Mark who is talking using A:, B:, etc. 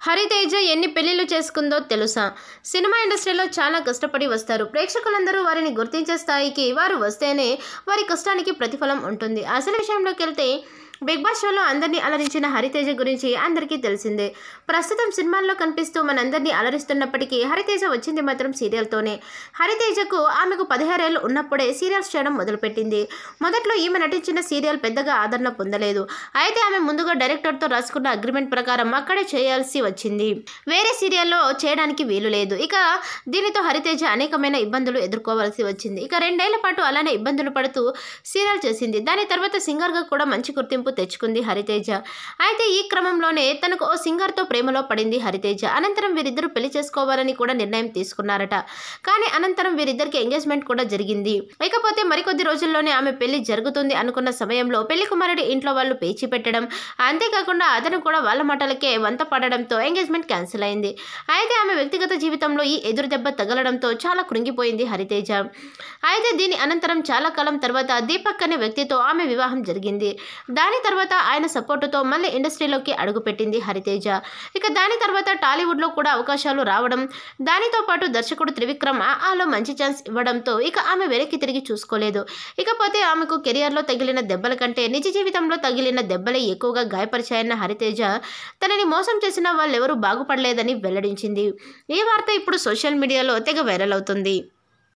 A: హరితేజ ఎన్ని పెళ్ళిళ్ళు చేసుకుందో తెలుసా? సినిమా ఇండస్ట్రీలో చాలా కష్టపడి వస్తారు. ప్రేక్షకులందరూ వారిని గుర్తించే స్థాయికి వారు వస్తేనే వారి కష్టానికి ప్రతిఫలం ఉంటుంది. అసలు విషయంలోకి వెళ్తే బిగ్ బాస్ షోలో అందరినీ అలరించిన హరితేజ గురించి అందరికీ తెలిసిందే. ప్రస్తుతం సినిమాల్లో కనిపిస్తూ మనందరినీ అలరిస్తున్నప్పటికీ హరితేజ వచ్చింది మాత్రం సీరియల్తోనే. హరితేజకు ఆమెకు పదిహేరేళ్ళు ఉన్నప్పుడే సీరియల్స్ చేయడం మొదలుపెట్టింది. మొదట్లో ఈమె నటించిన సీరియల్ పెద్దగా ఆదరణ పొందలేదు. అయితే ఆమె ముందుగా డైరెక్టర్తో రాసుకున్న అగ్రిమెంట్ ప్రకారం అక్కడే చేయాల్సి వచ్చింది. వేరే సీరియల్లో చేయడానికి వీలు లేదు. ఇక దీనితో హరితేజ అనేకమైన ఇబ్బందులు ఎదుర్కోవాల్సి వచ్చింది. ఇక రెండేళ్ళ పాటు అలానే ఇబ్బందులు పడుతూ సీరియల్ చేసింది. దాని తర్వాత సింగర్గా కూడా మంచి గుర్తింపు తెచ్చుకుంది హరితేజ. అయితే ఈ క్రమంలోనే తనకు ఓ సింగర్తో ప్రేమలో పడింది హరితేజ. అనంతరం వీరిద్దరూ పెళ్ళి చేసుకోవాలని కూడా నిర్ణయం తీసుకున్నారట. కానీ అనంతరం వీరిద్దరికి ఎంగేజ్మెంట్ కూడా జరిగింది. ఇకపోతే మరికొద్ది రోజుల్లోనే ఆమె పెళ్ళి జరుగుతుంది అనుకున్న సమయంలో పెళ్ళి కుమారుడి ఇంట్లో వాళ్ళు పేచి పెట్టడం అంతేకాకుండా అతను కూడా వాళ్ళ మాటలకే వంత పడడంతో ఎంగేజ్మెంట్ క్యాన్సిల్ అయింది. అయితే ఆమె వ్యక్తిగత జీవితంలో ఈ ఎదురు దెబ్బ తగలడంతో చాలా కృంగిపోయింది హరితేజ. అయితే దీని అనంతరం చాలా కాలం తర్వాత దీపక్ అనే వ్యక్తితో ఆమె వివాహం జరిగింది. దాని తర్వాత ఆయన సపోర్టుతో మళ్ళీ ఇండస్ట్రీలోకి అడుగుపెట్టింది హరితేజ. ఇక దాని తర్వాత టాలీవుడ్లో కూడా అవకాశాలు రావడం దానితో పాటు దర్శకుడు త్రివిక్రమ్ ఆ ఆలో మంచి ఛాన్స్ ఇవ్వడంతో ఇక ఆమె వెనక్కి తిరిగి చూసుకోలేదు. ఇకపోతే ఆమెకు కెరియర్లో తగిలిన దెబ్బల కంటే నిజ జీవితంలో తగిలిన దెబ్బలే ఎక్కువగా గాయపరిచాయన్న హరితేజ తనని మోసం చేసిన వాళ్ళెవరూ బాగుపడలేదని వెల్లడించింది. ఈ వార్త ఇప్పుడు సోషల్ మీడియాలో తెగ వైరల్ అవుతుంది.